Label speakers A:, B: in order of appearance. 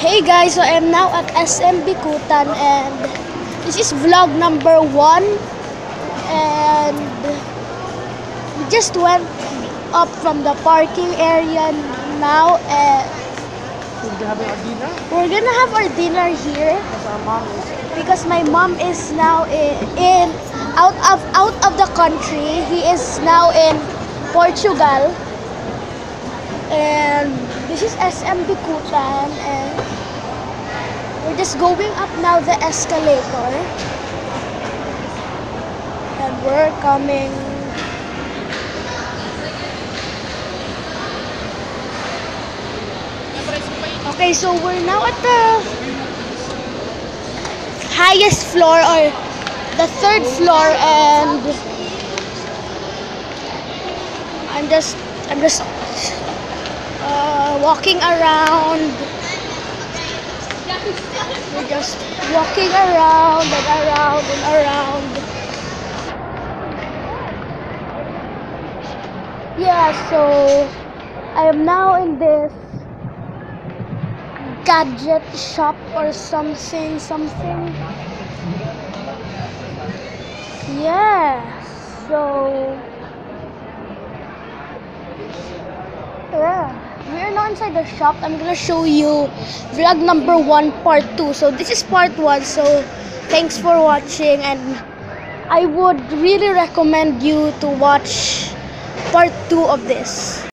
A: Hey guys, so I'm now at SM Bicutan and this is vlog number one and we just went up from the parking area now and
B: We're having our dinner
A: we're gonna have our dinner here
B: because our mom is
A: because my mom is now in, in out of out of the country. He is now in Portugal. And this is SM Bicutan and we're just going up now the escalator. And we're coming Okay, so we're now at the highest floor or the third floor and I'm just I'm just uh, walking around. We're just walking around and around and around. Yeah so I am now in this gadget shop or something something. Yeah so yeah we're now inside the shop i'm gonna show you vlog number one part two. So this is part one so thanks for watching and i would really recommend you to watch part two of this